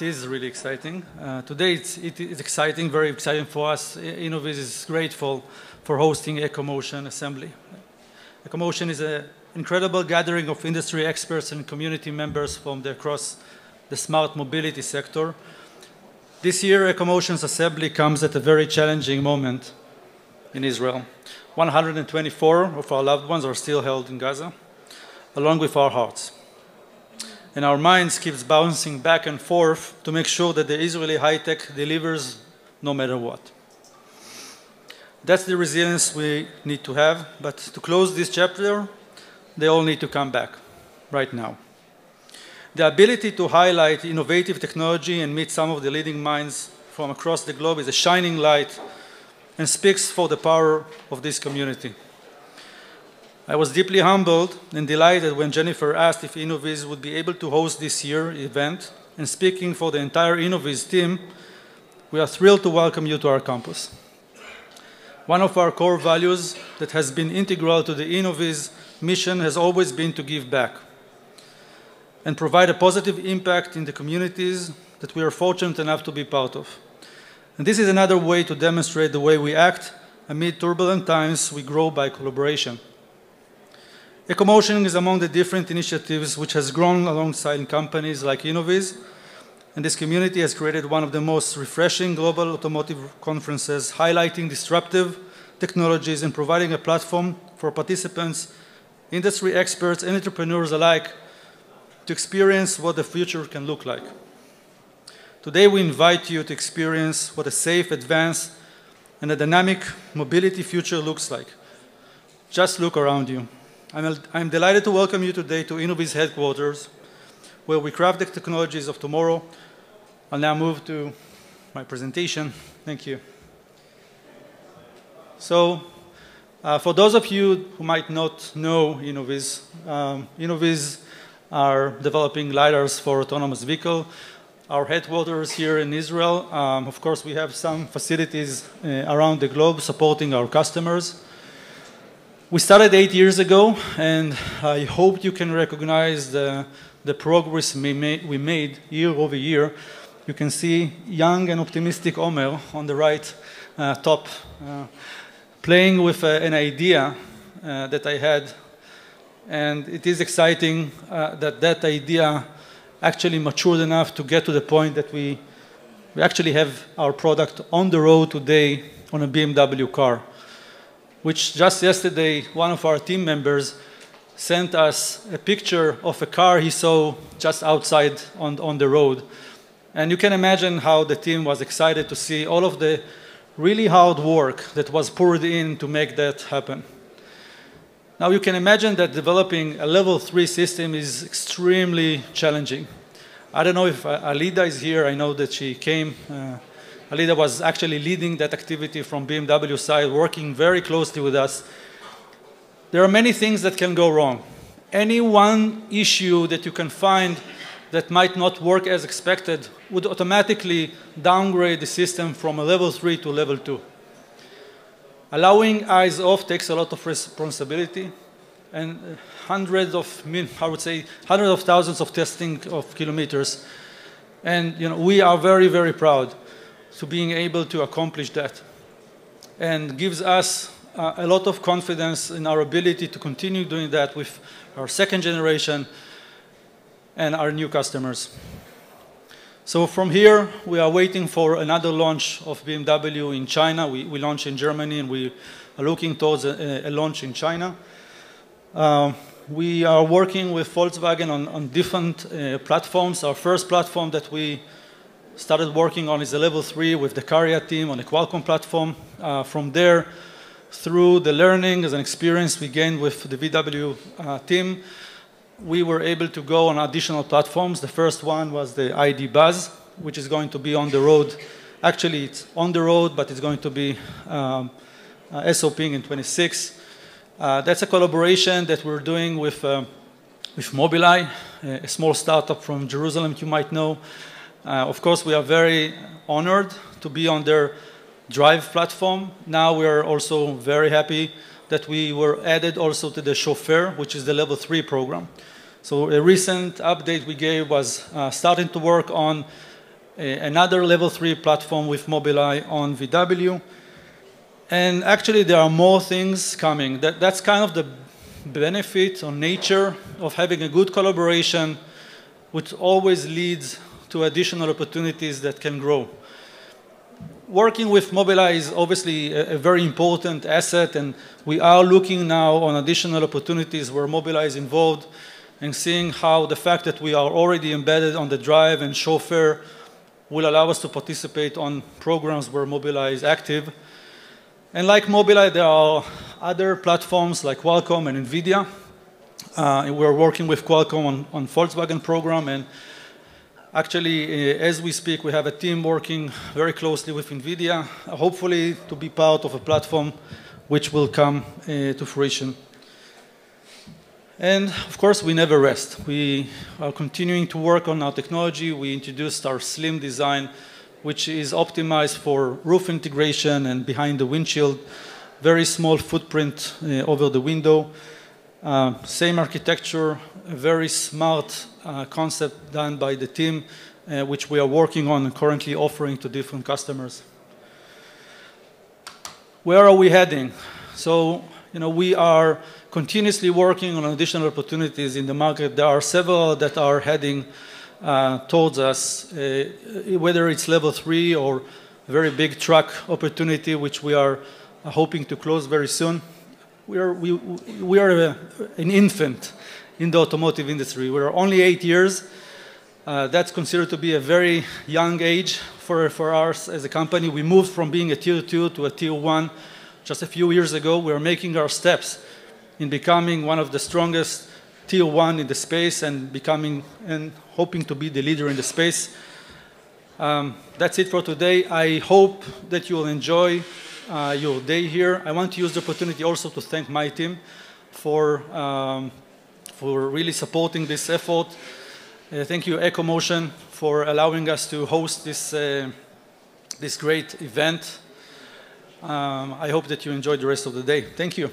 it is really exciting. Uh, today it's, it is exciting, very exciting for us. Innoviz is grateful for hosting EcoMotion Assembly. EcoMotion is an incredible gathering of industry experts and community members from the, across the smart mobility sector. This year, EcoMotion's assembly comes at a very challenging moment in Israel. 124 of our loved ones are still held in Gaza, along with our hearts. And our minds keeps bouncing back and forth to make sure that the Israeli high-tech delivers no matter what. That's the resilience we need to have, but to close this chapter, they all need to come back right now. The ability to highlight innovative technology and meet some of the leading minds from across the globe is a shining light and speaks for the power of this community. I was deeply humbled and delighted when Jennifer asked if Innoviz would be able to host this year event. And speaking for the entire Innoviz team, we are thrilled to welcome you to our campus. One of our core values that has been integral to the Innoviz mission has always been to give back and provide a positive impact in the communities that we are fortunate enough to be part of. And this is another way to demonstrate the way we act amid turbulent times we grow by collaboration. EcoMotion is among the different initiatives which has grown alongside companies like Innoviz, and this community has created one of the most refreshing global automotive conferences, highlighting disruptive technologies and providing a platform for participants, industry experts, and entrepreneurs alike to experience what the future can look like. Today we invite you to experience what a safe, advanced, and a dynamic mobility future looks like. Just look around you. I'm, I'm delighted to welcome you today to Innoviz headquarters, where we craft the technologies of tomorrow. I'll now move to my presentation. Thank you. So, uh, for those of you who might not know Innoviz, um, are developing LiDARs for autonomous vehicle our headquarters here in Israel. Um, of course, we have some facilities uh, around the globe supporting our customers. We started eight years ago, and I hope you can recognize the, the progress we, made year over year. You can see young and optimistic Omer on the right uh, top, uh, playing with uh, an idea uh, that I had. And it is exciting uh, that that idea actually matured enough to get to the point that we, we actually have our product on the road today on a BMW car, which just yesterday one of our team members sent us a picture of a car he saw just outside on, on the road. And you can imagine how the team was excited to see all of the really hard work that was poured in to make that happen. Now you can imagine that developing a level three system is extremely challenging. I don't know if uh, Alida is here. I know that she came. Uh, Alida was actually leading that activity from BMW side, working very closely with us. There are many things that can go wrong. Any one issue that you can find that might not work as expected would automatically downgrade the system from a level 3 to level 2. Allowing eyes off takes a lot of responsibility and hundreds of, I would say, hundreds of thousands of testing of kilometers. And you know, we are very, very proud to being able to accomplish that. And gives us uh, a lot of confidence in our ability to continue doing that with our second generation and our new customers. So from here, we are waiting for another launch of BMW in China. We, we launched in Germany and we are looking towards a, a launch in China. Uh, we are working with Volkswagen on, on different uh, platforms. Our first platform that we started working on is a level three with the CARIAD team on the Qualcomm platform. Uh, from there, through the learning as an experience we gained with the VW uh, team, we were able to go on additional platforms. The first one was the ID Buzz, which is going to be on the road. Actually, it's on the road, but it's going to be um, uh, SOPing in 26. Uh, that's a collaboration that we're doing with, uh, with Mobileye, a small startup from Jerusalem you might know. Uh, of course, we are very honored to be on their Drive platform. Now we are also very happy that we were added also to the chauffeur, which is the level three program. So a recent update we gave was uh, starting to work on another level three platform with Mobileye on VW. And actually, there are more things coming. That, that's kind of the benefit or nature of having a good collaboration, which always leads to additional opportunities that can grow. Working with Mobileye is obviously a, a very important asset, and we are looking now on additional opportunities where Mobileye is involved and seeing how the fact that we are already embedded on the drive and chauffeur will allow us to participate on programs where Mobileye is active. And like Mobileye, there are other platforms like Qualcomm and NVIDIA. Uh, we're working with Qualcomm on, on Volkswagen program, and actually, uh, as we speak, we have a team working very closely with NVIDIA, hopefully to be part of a platform which will come uh, to fruition. And of course, we never rest. We are continuing to work on our technology. We introduced our slim design, which is optimized for roof integration and behind the windshield, very small footprint uh, over the window. Uh, same architecture, very smart uh, concept done by the team, uh, which we are working on and currently offering to different customers. Where are we heading? So, you know, we are continuously working on additional opportunities in the market. There are several that are heading uh, towards us, uh, whether it's level three or a very big truck opportunity, which we are hoping to close very soon. We are, we, we are a, an infant in the automotive industry. We're only eight years. Uh, that's considered to be a very young age for, for us as a company. We moved from being a tier two to a tier one just a few years ago. We're making our steps in becoming one of the strongest tier one in the space and becoming and hoping to be the leader in the space. Um, that's it for today. I hope that you will enjoy uh, your day here. I want to use the opportunity also to thank my team for, um, for really supporting this effort. Uh, thank you, EcoMotion, for allowing us to host this, uh, this great event. Um, I hope that you enjoy the rest of the day. Thank you.